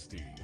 Steve.